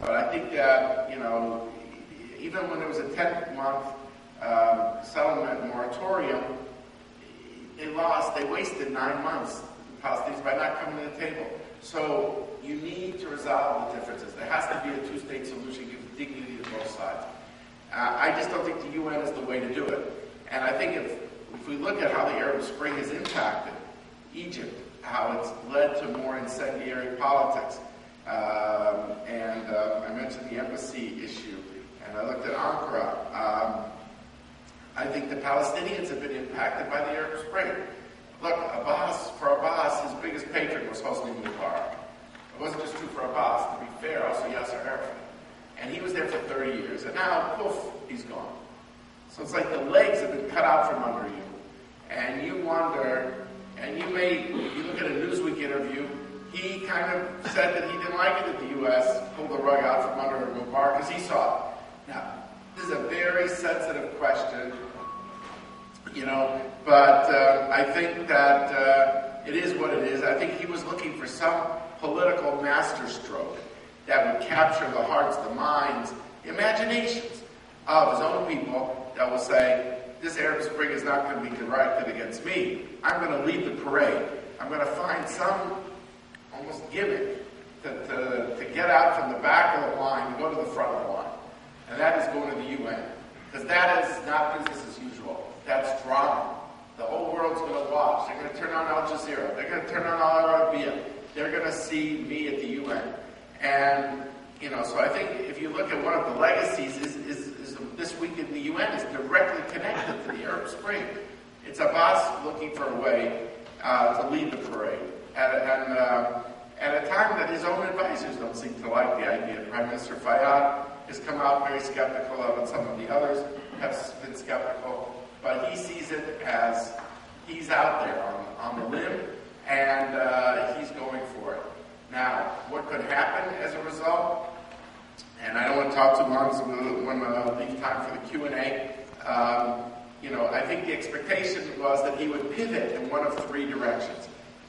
But I think that, you know, even when there was a 10 month um, settlement moratorium, they lost, they wasted nine months, Palestinians, by not coming to the table. So you need to resolve the differences. There has to be a two state solution, give dignity to both sides. Uh, I just don't think the UN is the way to do it. And I think if, if we look at how the Arab Spring has impacted Egypt, how it's led to more incendiary politics, um, and uh, I mentioned the embassy issue, and I looked at Ankara. Um, I think the Palestinians have been impacted by the Arab Spring. Look, Abbas, for Abbas, his biggest patron was Hosni Mubarak. It wasn't just true for Abbas, to be fair, also Yasser Arafat. And he was there for 30 years, and now, poof, he's gone. So it's like the legs have been cut out from under you. And you wonder, and you may, you look at a Newsweek interview, he kind of said that he didn't like it that the U.S. pulled the rug out from under Mubarak because he saw it. Now, this is a very sensitive question, you know, but uh, I think that uh, it is what it is. I think he was looking for some political masterstroke that would capture the hearts, the minds, the imaginations of his own people that will say, this Arab Spring is not going to be directed against me. I'm going to lead the parade. I'm going to find some almost gimmick to, to, to get out from the back of the line and go to the front of the line. And that is going to the UN. Because that is not business as usual. That's drama. The whole world's going to watch. They're going to turn on Al Jazeera. They're going to turn on Al Arabiya. They're going to see me at the UN. And, you know, so I think if you look at one of the legacies is, is, is this week in the UN is directly connected to the Arab Spring. It's Abbas looking for a way uh, to lead the parade. And, and uh, at a time that his own advisors don't seem to like the idea. Prime Minister Fayyad has come out very skeptical of it. Some of the others have been skeptical. But he sees it as he's out there on, on the limb and uh, he's going for it. Now, what could happen as a result? And I don't want to talk too long, so when uh, leave time for the Q&A. Um, you know, I think the expectation was that he would pivot in one of three directions.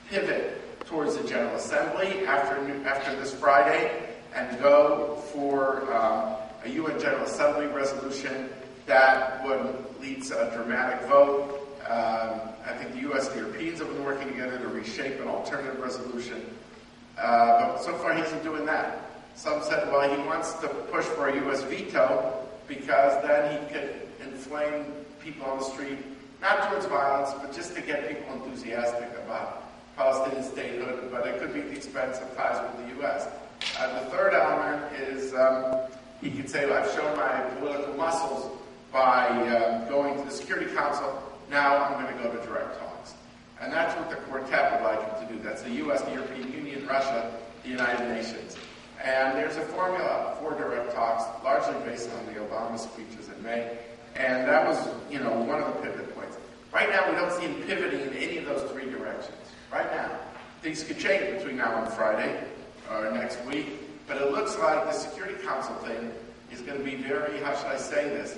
Pivot towards the General Assembly after, after this Friday and go for um, a UN General Assembly resolution that would lead to a dramatic vote. Um, I think the U.S. and the Europeans have been working together to reshape an alternative resolution uh, but so far, he isn't doing that. Some said, well, he wants to push for a U.S. veto because then he could inflame people on the street, not towards violence, but just to get people enthusiastic about Palestinian statehood, but it could be at the expense of ties with the U.S. Uh, the third element is um, he could say, well, I've shown my political muscles by uh, going to the Security Council. Now I'm going to go to direct talks. And that's what the quartet would like him to do. That's the U.S., the European Union, Russia, the United Nations. And there's a formula for direct talks, largely based on the Obama speeches in May. And that was, you know, one of the pivot points. Right now, we don't see him pivoting in any of those three directions. Right now. Things could change between now and Friday or next week. But it looks like the Security Council thing is going to be very, how should I say this,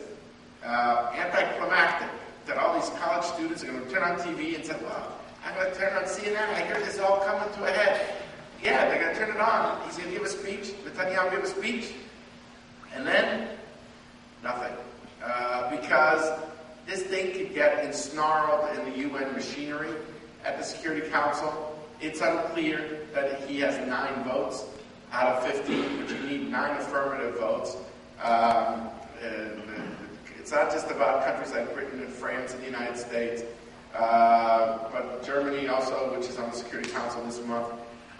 uh, anticlimactic that all these college students are going to turn on TV and say, well, I'm going to turn on CNN. I hear this all coming to a head. Yeah, they're going to turn it on. He's going to give a speech. Netanyahu give a speech. And then, nothing. Uh, because this thing could get ensnarled in the UN machinery at the Security Council. It's unclear that he has nine votes out of 15, but you need nine affirmative votes. Um, and, it's not just about countries like Britain and France and the United States, uh, but Germany also, which is on the Security Council this month,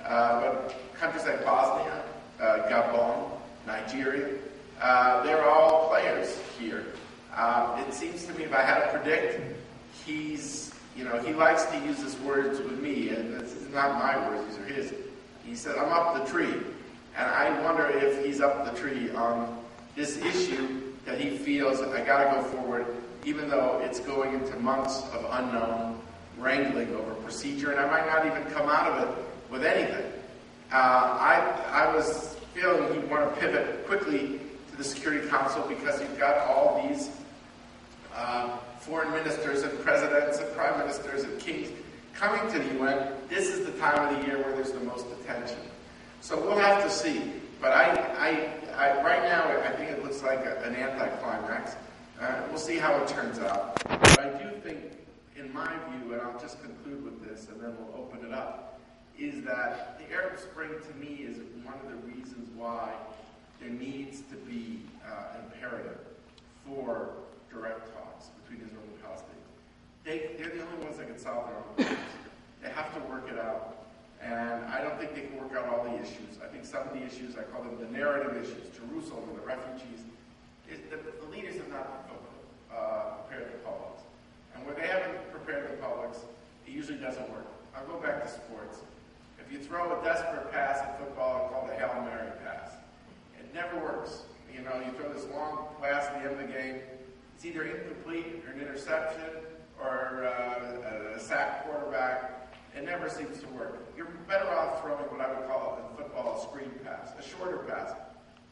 uh, but countries like Bosnia, uh, Gabon, Nigeria, uh, they're all players here. Um, it seems to me, if I had to predict, he's, you know, he likes to use his words with me, and is not my words, these are his. He said, I'm up the tree. And I wonder if he's up the tree on this issue that he feels I got to go forward, even though it's going into months of unknown wrangling over procedure, and I might not even come out of it with anything. Uh, I, I was feeling he'd want to pivot quickly to the Security Council because you've got all these uh, foreign ministers and presidents and prime ministers and kings coming to the UN. This is the time of the year where there's the most attention. So we'll have to see. But I, I, I, right now, I think it looks like a, an anticlimax. Uh, we'll see how it turns out. But I do think, in my view, and I'll just conclude with this and then we'll open it up, is that the Arab Spring to me is one of the reasons why there needs to be uh, imperative for direct talks between Israel and Palestine. They, they're the only ones that can solve their own problems. They have to work it out. And I don't think they can work out all the issues. I think some of the issues, I call them the narrative issues, Jerusalem and the refugees, is the, the leaders have not uh, prepared the publics. And where they haven't prepared the publics, it usually doesn't work. I'll go back to sports. If you throw a desperate pass football, it's called a Hail Mary pass. It never works. You know, you throw this long pass at the end of the game, it's either incomplete or an interception or uh, a sack quarterback it never seems to work. You're better off throwing what I would call in football a screen pass, a shorter pass.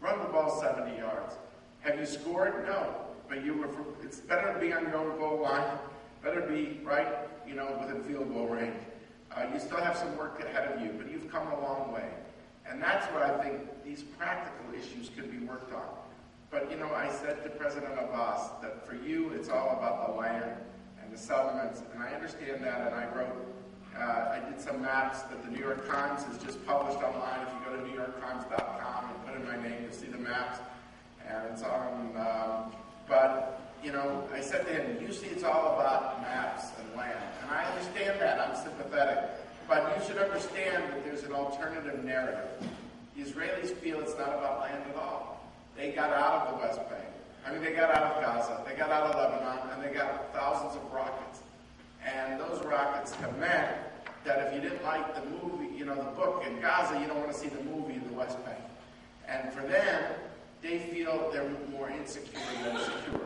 Run the ball 70 yards. Have you scored? No. But you were. it's better to be on your own goal line. Better be right, you know, within field goal range. Uh, you still have some work ahead of you, but you've come a long way. And that's where I think these practical issues could be worked on. But, you know, I said to President Abbas that for you, it's all about the land and the settlements. And I understand that, and I wrote uh, I did some maps that the New York Times has just published online. If you go to newyorktimes.com and put in my name, you'll see the maps. And it's on, um, but, you know, I said to him, "You see, it's all about maps and land. And I understand that. I'm sympathetic. But you should understand that there's an alternative narrative. The Israelis feel it's not about land at all. They got out of the West Bank. I mean, they got out of Gaza, they got out of Lebanon, and they got thousands of rockets. And those rockets meant that if you didn't like the movie, you know, the book in Gaza, you don't want to see the movie in the West Bank. And for them, they feel they're more insecure than secure.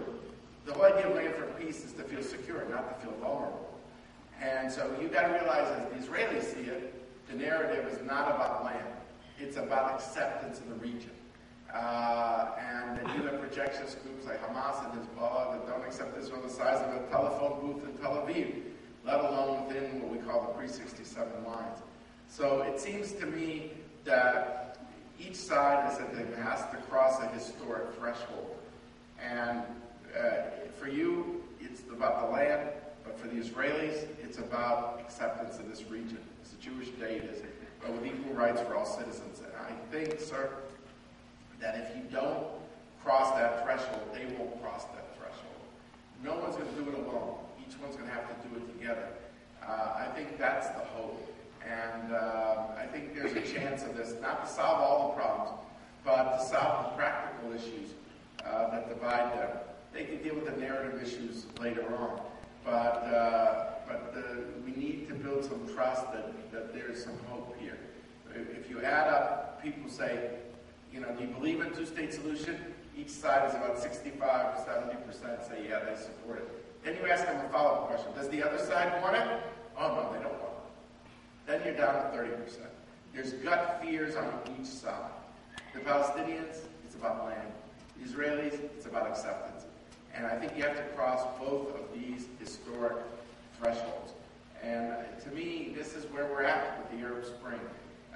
The whole idea of land for peace is to feel secure, not to feel vulnerable. And so you've got to realize, as the Israelis see it, the narrative is not about land. It's about acceptance in the region. Uh, and then you projectionist groups like Hamas and Hezbollah that don't accept Israel the size of a telephone booth in Tel Aviv, let alone within what we call the pre-67 lines. So it seems to me that each side is that they has to cross a historic threshold. And uh, for you, it's about the land, but for the Israelis, it's about acceptance of this region. It's a Jewish state, is but with equal rights for all citizens. And I think, sir, that if you don't cross that threshold, they won't cross that threshold. No one's going to do it alone. Each one's going to have to do it together. Uh, I think that's the hope. And uh, I think there's a chance of this, not to solve all the problems, but to solve the practical issues uh, that divide them. They can deal with the narrative issues later on. But, uh, but the, we need to build some trust that, that there's some hope here. If you add up, people say, you know, do you believe in two-state solution? Each side is about 65 to 70 percent say, yeah, they support it. Then you ask them a follow-up question. Does the other side want it? Oh, no, they don't want it. Then you're down to 30 percent. There's gut fears on each side. The Palestinians, it's about land. The Israelis, it's about acceptance. And I think you have to cross both of these historic thresholds. And to me, this is where we're at with the Arab Spring.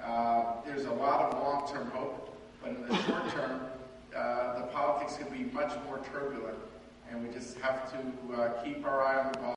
Uh, there's a lot of long-term hope. But in the short term, uh, the politics can be much more turbulent, and we just have to uh, keep our eye on the ball.